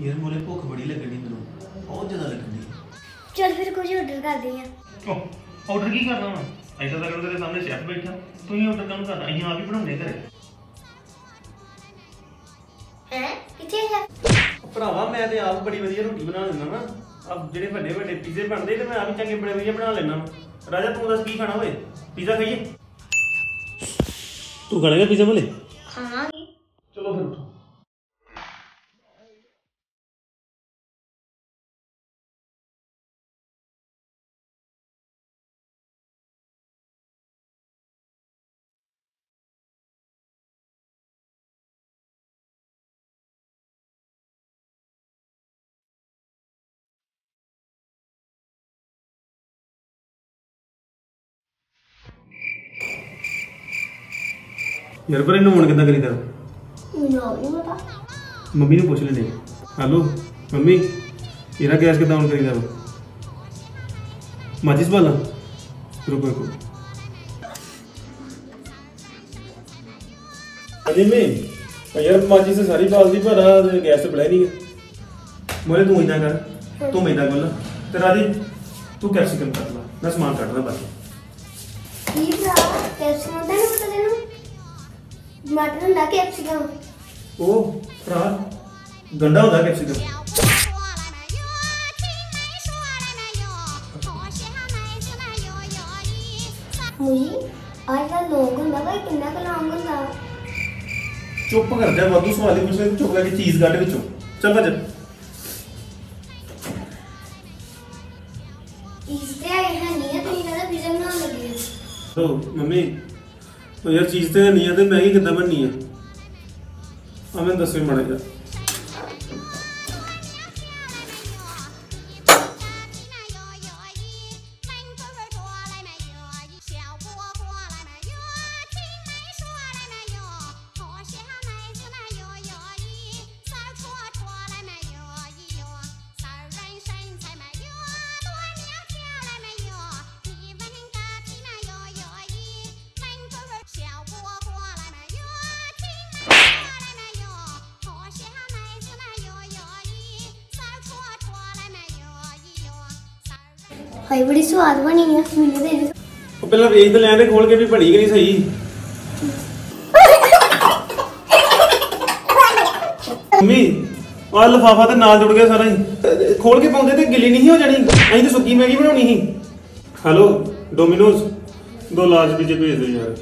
ਯਾਰ ਮੋਰੇ ਭੁੱਖ ਬੜੀ ਲੱਗਣੀ ਮੈਨੂੰ। ਬਹੁਤ ਜ਼ਿਆਦਾ ਲੱਗਣੀ। ਚਲ ਫਿਰ ਕੁਝ ਆਰਡਰ ਕਰਦੇ ਆ ਆਰਡਰ ਕੀ ਕਰਨਾ ਵਾ ਐਸਾ ਤਾਂ ਤੇਰੇ ਸਾਹਮਣੇ ਸ਼ੈਫ ਬੈਠਾ। ਤੂੰ ਹੀ ਆਰਡਰ ਕੰਮ ਕਰਨਾ? ਅਸੀਂ ਆਪ ਹੀ ਬਣਾਉਂਦੇ ਘਰੇ। ਹੈ? ਕਿੱਥੇ ਹੈ ਭਰਾਵਾ ਮੈਂ ਤੇ ਆਪ ਬੜੀ ਵਧੀਆ ਰੋਟੀ ਬਣਾ ਲੈਂਦਾ ਨਾ ਆ ਜਿਹੜੇ ਵੱਡੇ ਵੱਡੇ ਪੀਜ਼ੇ ਬਣਦੇ ਤੇ ਮੈਂ ਆਪ ਹੀ ਚੰਗੇ ਬੜੇ ਵਧੀਆ ਬਣਾ ਲੈਂਦਾ ਰਾਜਾ ਤੂੰ ਦੱਸ ਕੀ ਖਾਣਾ ਓਏ? ਪੀਜ਼ਾ ਖਾਈਏ? ਤੂੰ ਖਾਣੇਗਾ ਪੀਜ਼ਾ ਬੋਲੇ ਖਾਵਾਂਗੇ ਚਲੋ ਫਿਰ ਉਠੋ। ਯਾਰ ਪਰ ਇਹਨੂੰ ਹੁਣ ਕਿੱਦਾਂ ਕਰੀਦਾ ਮੈਨੂੰ ਨਹੀਂ ਪਤਾ। ਮੰਮੀ ਨੂੰ ਪੁੱਛ ਲੈਣੇ ਹੈਲੋ ਮੰਮੀ ਇਹਦਾ ਗੈਸ ਕਿੱਦਾਂ ਆਨ ਕਰੀਦਾ ਵਾ? ਮਾਚਿਸ ਵਾਲਾ ਰੁਕੋ ਰੁਕੋ। ਅਜੇ ਮੈਂ ਯਾਰ ਮਾਚਿਸ ਸਾਰੀ ਬਾਲਦੀ ਪਰ ਆ ਗੈਸ ਤੇ ਬੜਾ ਨਹੀਂ ਹੈ ਮੋਰੇ ਤੂੰ ਇਦਾਂ ਕਰ ਤੂੰ ਮੈਦਾ ਗੁੱਲ ਤੇ ਰਾਜੀ ਤੂੰ ਕੈਪਸਿਕਮ ਕੱਟ ਲਾ। ਮੈਂ ਸਮਾਨ ਕੱਟਦਾ ਬਸ ਕੀ ਭਰਾ ਕੈਪਸਿਕਮ ਦਾ ਨਹੀਂ ਪਤਾ ਤੈਨੂੰ? ਟਮਾਟਰ ਹੁੰਦਾ ਕੈਪਸਿਕਮ। ਉਹ ਭਰਾ ਗੰਡਾ ਹੁੰਦਾ ਕੈਪਸਿਕਮ। ਮੁਈ ਅੱਜ ਦਾ ਲੋਗ ਹੁੰਦਾ ਵਾ ਇਹ ਕਿੰਨਾ ਕੁ ਲੌਂਗ ਹੁੰਦਾ। ਚੁੱਪ ਕਰ ਜਾ ਵਾਧੂ ਸਵਾਲ ਹੀ ਪੁੱਛੇ ਚੁੱਪ ਕਰਕੇ ਚੀਜ਼ ਕੱਢ ਵਿੱਚੋਂ। ਚੱਲ ਭੱਜ। ਇਸ ਤੇ ਆਏ ਹਾਂ ਨਹੀਂ ਤੇ ਇਹਨਾਂ ਦਾ ਵੀਜ਼ਾ ਬਣਾਉਣ ਲੱਗੀ ਹੋ। ਮੰਮੀ ਉਹ ਯਾਰ ਚੀਜ਼ ਤੇ ਨਹੀਂ ਆ ਤੇ ਮੈਗੀ ਕਿੱਦਾਂ ਬਣਨੀ ਆ? ਆ ਮੈਨੂੰ ਦੱਸੋ ਮਾੜਾ ਜਿਹਾ। 人。ਬੜੀ ਸਵਾਦ ਬਣੀ ਹੈ ਮੈਨੂੰ ਦੇ ਦਿਓ। ਉਹ ਪਹਿਲਾਂ ਵੇਖ ਤੇ ਲੈਣ ਦੇ ਖੋਲ ਕੇ ਵੀ ਬਣੀ ਕਿ ਸਹੀ ਮੰਮੀ, ਆਹ ਲਫਾਫਾ ਤੇ ਨਾਲ ਜੁੜ ਗਿਆ ਸਾਰਾ ਹੀ ਖੋਲ ਕੇ ਪਾਉਂਦੇ ਤੇ ਗਿੱਲੀ ਨਹੀਂ ਹੋ ਜਾਣੀ ਅਸੀਂ ਤੇ ਸੁੱਕੀ ਮੈਗੀ ਬਣਾਉਣੀ ਸੀ ਹੈਲੋ, ਡੋਮਿਨੋਜ਼, ਦੋ ਲਾਰਜ ਪੀਜ਼ੇ ਭੇਜ ਦਿਓ ਯਾਰ